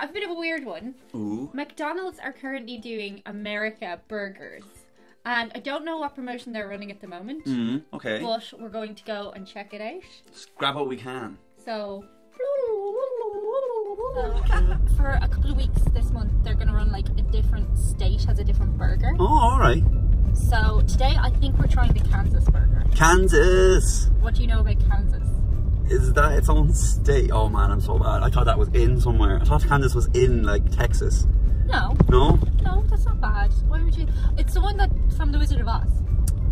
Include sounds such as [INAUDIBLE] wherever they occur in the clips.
I've a bit of a weird one. Ooh. McDonald's are currently doing America burgers. And I don't know what promotion they're running at the moment, Mm, okay. but we're going to go and check it out. Just grab what we can. So. [LAUGHS] For a couple of weeks this month, they're going to run like a different state has a different burger. Oh, alright. So today, I think we're trying the Kansas burger. Kansas! What do you know about Kansas? Is that its own state? Oh man, I'm so bad. I thought that was in somewhere. I thought Kansas was in like Texas. No, No? no, that's not bad. Why would you? It's the one that from the Wizard of Oz.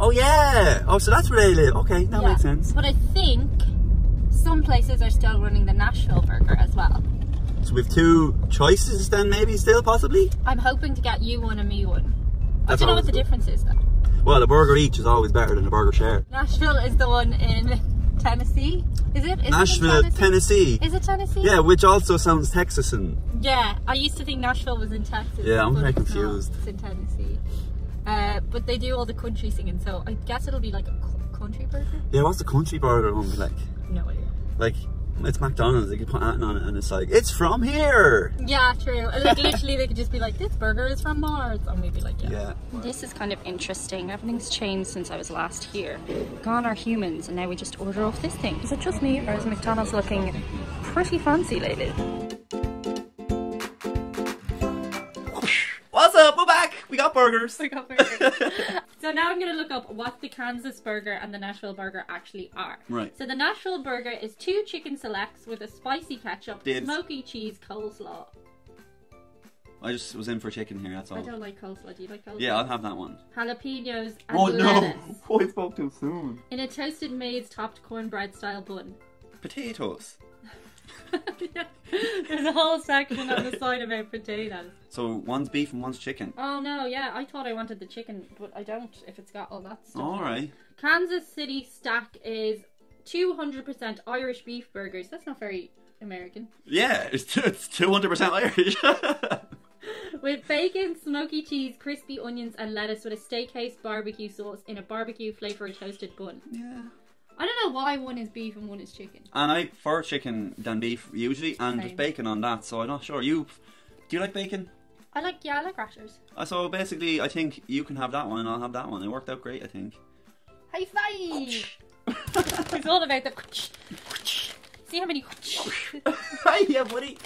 Oh yeah! Oh, so that's where they live. Okay, that Yeah. makes sense. But I think some places are still running the Nashville burger as well. So we've two choices then maybe still possibly? I'm hoping to get you one and me one. I don't know what the good. difference is though. Well, a burger each is always better than a burger share. Nashville is the one in Tennessee. Is it? Is it Nashville, in Tennessee. Is it Tennessee? Yeah, which also sounds Texasan. Yeah, I used to think Nashville was in Texas. Yeah, I'm very it's not. confused. It's in Tennessee. Uh, but they do all the country singing, so I guess it'll be like a country burger. Yeah, what's the country burger one be like? No idea. Like, it's McDonald's, they could put anything on it and it's like, it's from here! Yeah, true. Like literally, they could just be like, "This burger is from Mars," and we'd be like, "Yeah." Yeah. This is kind of interesting. Everything's changed since I was last here. Gone are humans, and now we just order off this thing. Is it just me, or is McDonald's looking pretty fancy lately? What's up? We're back! We got burgers! [LAUGHS] so now I'm gonna look up what the Kansas burger and the Nashville burger actually are. Right. So the Nashville burger is two chicken selects with a spicy ketchup, Dibs. smoky cheese, coleslaw. I just was in for chicken here, that's all. I don't like coleslaw. Do you like coleslaw? Yeah, I'll have that one. Jalapenos and Oh lettuce no! [LAUGHS] Oh, I spoke too soon. in a toasted maize topped cornbread style bun. Potatoes. [LAUGHS] There's a whole section on the side about potatoes. So one's beef and one's chicken. Oh no, yeah, I thought I wanted the chicken, but I don't if it's got all that stuff. Alright. Kansas City stack is 200% Irish beef burgers. That's not very American. Yeah, it's, it's 200% Irish. [LAUGHS] With bacon, smoky cheese, crispy onions, and lettuce with a steakhouse barbecue sauce in a barbecue flavored toasted bun. yeah. I don't know why one is beef and one is chicken. And I prefer chicken than beef usually, and there's bacon on that, so I'm not sure. You, do you like bacon? I like, yeah, I like rashers. Uh, So basically, I think you can have that one and I'll have that one. It worked out great, I think. High five! [LAUGHS] it's all about the. See how many. Hi, [LAUGHS] yeah, buddy.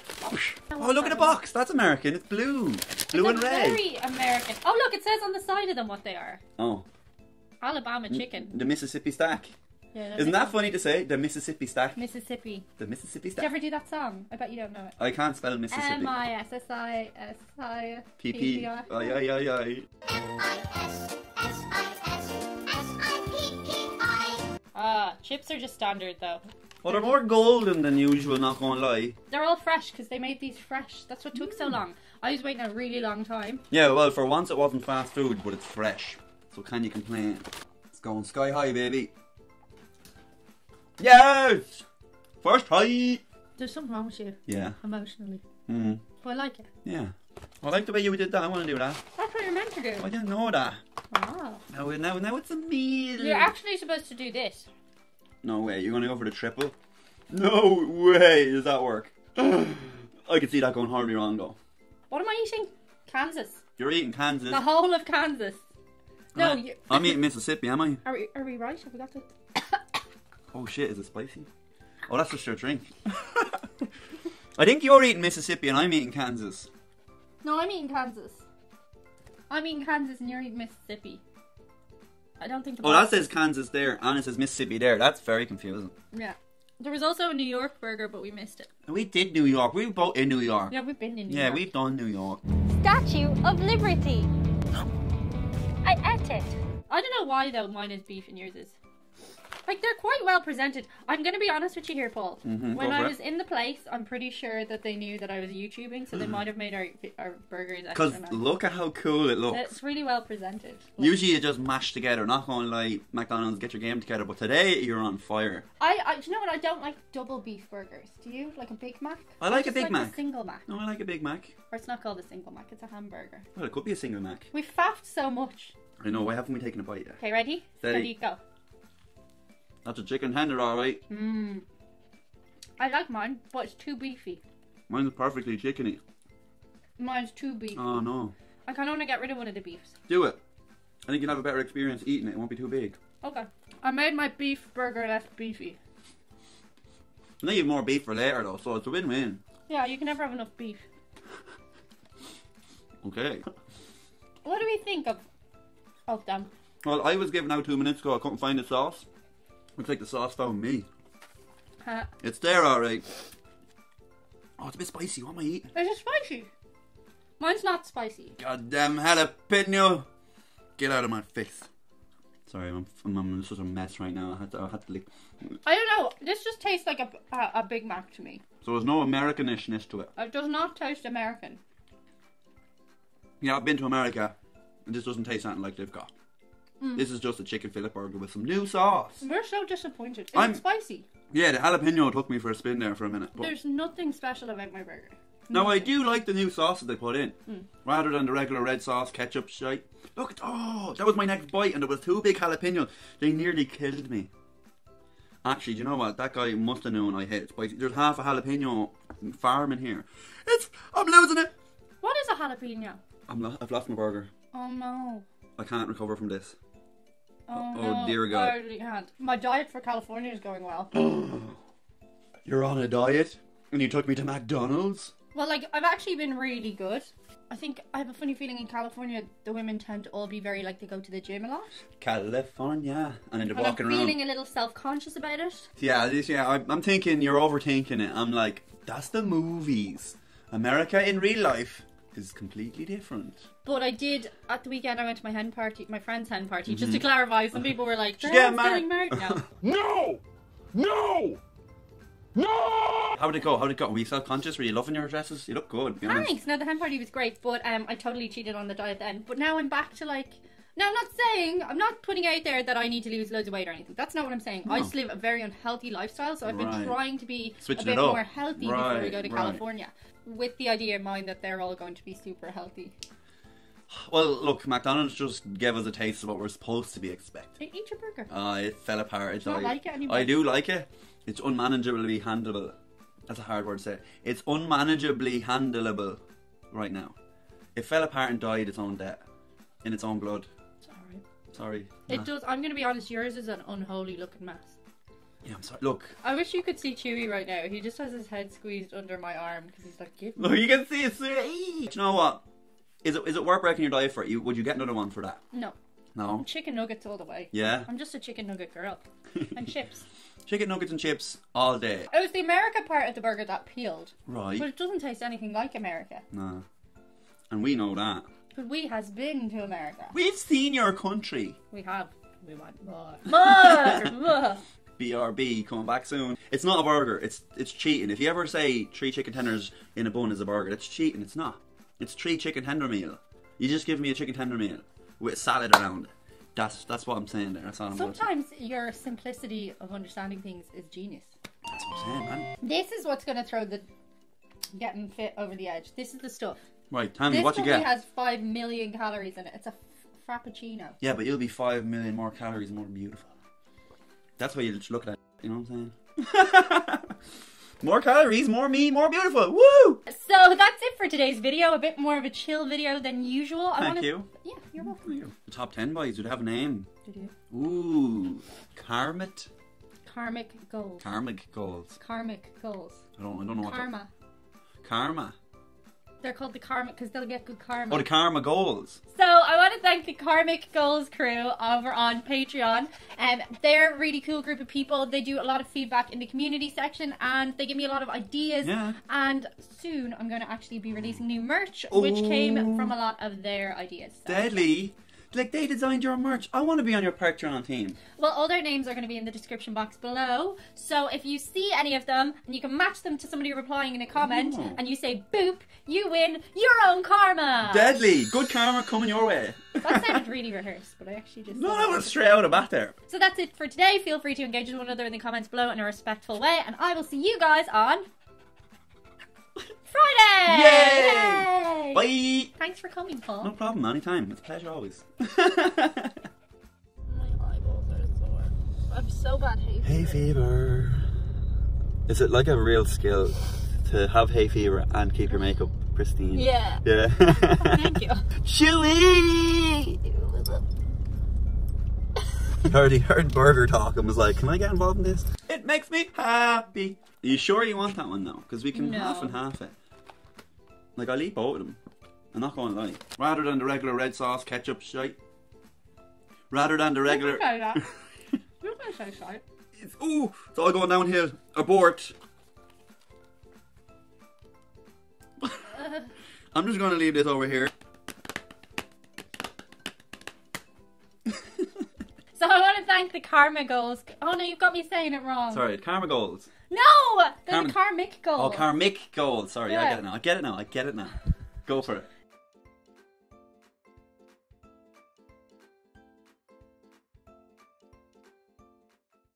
Oh, look at the box. That's American. It's blue, blue and red. Very American. Oh, look, it says on the side of them what they are. Oh, Alabama chicken. the Mississippi stack. Yeah, Isn't that funny to say? The Mississippi stack. Mississippi. The Mississippi Stack. Did you ever do that song? I bet you don't know it. I can't spell Mississippi. M I S S I S I P P. Ay ay ay ay. Ah, chips are just standard though. Well, they're more golden than usual. Not gonna lie. They're all fresh because they made these fresh. That's what took so long. I was waiting a really long time. Yeah, well, for once it wasn't fast food, but it's fresh. So can you complain? It's going sky high, baby. Yes! First try! There's something wrong with you Yeah. emotionally, Mm. but I like it. Yeah. I like the way you did that. I want to do that. That's what you're meant to do. I didn't know that. Wow. Now, now, now it's a meal. You're actually supposed to do this. No way. You're going to go for the triple? No way. Does that work? [SIGHS] I could see that going horribly wrong, though. What am I eating? Kansas. You're eating Kansas. The whole of Kansas. No, I- you. I'm eating Mississippi, am I? Are we, are we right? Have we got to? Oh shit, is it spicy? Oh, that's just your drink. [LAUGHS] I think you're eating Mississippi and I'm eating Kansas. No, I'm eating Kansas. I'm eating Kansas and you're eating Mississippi. I don't think the Oh, that says Kansas there and it says Mississippi there. That's very confusing. Yeah. There was also a New York burger, but we missed it. We did New York. We were both in New York. Yeah, we've been in New York. Yeah, York. we've done New York. Statue of Liberty. I ate it. I don't know why though mine is beef and yours is. Like well presented. I'm gonna be honest with you here, Paul. Mhm, when go I for it. was in the place, I'm pretty sure that they knew that I was YouTubing, so they might have made our our burgers Because look at how cool it looks. It's really well presented. Usually you just mash together. Not going to lie, McDonald's get your game together. But today you're on fire. I, I, do you know what? I don't like double beef burgers. Do you like a Big Mac? I like a Big like Mac. A single Mac, No, I like a Big Mac. or it's not called a single Mac. It's a hamburger. Well, it could be a single Mac. We faffed so much. I know. Why haven't we taken a bite yet? Okay, ready? Steady. Ready, go. That's a chicken tender, all right. Mmm. I like mine, but it's too beefy. Mine's perfectly chickeny. Mine's too beefy. Oh no. I can only get rid of one of the beefs. Do it. I think you'll have a better experience eating it. It won't be too big. Okay. I made my beef burger less beefy. I think you have more beef for later though, so it's a win-win. Yeah, you can never have enough beef. [LAUGHS] Okay. What do we think of of them? Well, I was given out two minutes ago. I couldn't find the sauce. Looks like the sauce found me. Uh, It's there, all right. Oh, it's a bit spicy. What am I eating? is it spicy? Mine's not spicy. Goddamn jalapeno! Get out of my face. Sorry, I'm, I'm, I'm in such a mess right now. I had to, I had to lick. I don't know. This just tastes like a, a, a Big Mac to me. So there's no Americanishness to it. It does not taste American. Yeah, I've been to America, and this doesn't taste anything like they've got. Mm. This is just a chicken fillet burger with some new sauce. We're so disappointed. Is I'm- it spicy? Yeah, the jalapeno took me for a spin there for a minute. But There's nothing special about my burger. Now I do like the new sauce that they put in, mm. rather than the regular red sauce ketchup shite. Look, oh, that was my next bite, and there was two big jalapenos. They nearly killed me. Actually, do you know what? That guy must have known I hate spicy. There's half a jalapeno farm in here. It's, I'm losing it. What is a jalapeno? I'm lo- I've lost my burger. Oh no. I can't recover from this. Oh, Oh, no. dear God. I really can't. My diet for California is going well. [CLEARS THROAT] You're on a diet, and you took me to McDonald's. well, like, I've actually been really good. I think I have a funny feeling in California, the women tend to all be very like they go to the gym a lot. California, and then they're And I'm walking around. feeling a little self conscious about it. Yeah, this, yeah. I, I'm thinking you're overthinking it. I'm like, that's the movies. America in real life is completely different. But I did at the weekend. I went to my hen party, my friend's hen party. Just to clarify, some people were like, She's "Girls getting married." getting married now." [LAUGHS] No! No! No! How did it go? How did it go? Were you self conscious? Were you loving your dresses? You look good. to be honest. Thanks. No, the hen party was great, but um, I totally cheated on the diet then. But now I'm back to like. Now I'm not saying I'm not putting out there that I need to lose loads of weight or anything. That's not what I'm saying. I No. just live a very unhealthy lifestyle, so I've been trying to be Switching a bit more healthy before we go to right. California, with the idea in mind that they're all going to be super healthy. Well, look, McDonald's just gave us a taste of what we're supposed to be expecting. Eat your burger. Uh, it fell apart. It's I, like it anymore. I do like it. It's unmanageably handleable. That's a hard word to say. It's unmanageably handleable right now. It fell apart and died its own death. In its own blood. Sorry. It Nah. does. I'm going to be honest. Yours is an unholy looking mess. Yeah, I'm sorry. Look. I wish you could see Chewy right now. He just has his head squeezed under my arm because he's like, "Give me." Look, you can see it. Do you know what? Is it is it worth breaking your diet for? You, would you get another one for that? No, No. chicken nuggets all the way. Yeah. I'm just a chicken nugget girl. [LAUGHS] and chips. Chicken nuggets and chips all day. It was the America part of the burger that peeled, Right. but it doesn't taste anything like America. No. And we know that. But we has been to America. We've seen your country. We have. We want more. [LAUGHS] More. [LAUGHS] more. BRB coming back soon. It's not a burger. It's it's cheating. If you ever say three chicken tenders in a bun is a burger, that's cheating. It's not. It's three chicken tender meal. You just give me a chicken tender meal with salad around it. That's that's what I'm saying there. That's all I'm. Sometimes your simplicity of understanding things is genius. That's what I'm saying, man. This is what's going to throw the getting fit over the edge. This is the stuff. Right, me This what you get. has five million calories in it. It's a frappuccino. Yeah, but you'll be five million more calories more beautiful. That's why you just look at it. You know what I'm saying? [LAUGHS] more calories, more me, more beautiful. Woo! So that's it for today's video. A bit more of a chill video than usual. I Thank wanna... you. Yeah, you're welcome. The top ten boys would have a name. Did you? Ooh, karmic. Karmic goals. Karmic goals. Karmic goals. I don't, I don't know what. Karma. Karma. They're called the karma because they'll get good karma. Oh, the karma goals. So I want to thank the Karmic Goals crew over on Patreon. Um, they're a really cool group of people. They do a lot of feedback in the community section and they give me a lot of ideas. Yeah. And soon I'm going to actually be releasing new merch, which came from a lot of their ideas. So- Deadly. Like they designed your merch. I want to be on your Patreon team. Well, all their names are going to be in the description box below. So if you see any of them and you can match them to somebody replying in a comment and you say boop, you win your own karma. Deadly. Good karma coming your way. That sounded really rehearsed, but I actually just. No, that was straight out of bat there. So that's it for today. Feel free to engage with one another in the comments below in a respectful way, and I will see you guys on Friday. Yay! Yay! Bye. Thanks for coming, Paul. No problem. Anytime. It's a pleasure always. My eyeballs. [LAUGHS] I'm so bad hay Hay fever. Is it like a real skill to have hay fever and keep your makeup pristine. Yeah. Yeah. Thank you. [LAUGHS] Chewy! heard he heard burger talk and was like, "Can I get involved in this?" It makes me happy. Are you sure you want that one though? Because we can No. half and half it. Like I'll eat both of them. I'm not going to lie. Rather than the regular red sauce ketchup shite. Rather than the regular. say that. [LAUGHS] You're gonna say sorry. It's, ooh, it's all going downhill. Abort. [LAUGHS] I'm just going to leave this over here. So I want to thank the Karma Goals. Oh no, you've got me saying it wrong. Sorry, Karma Goals. No, they're Carmen- the Karmic oh, Goals. Oh, Karmic Goals. Sorry, I Yeah. get it now. I get it now. I get it now. Go for it.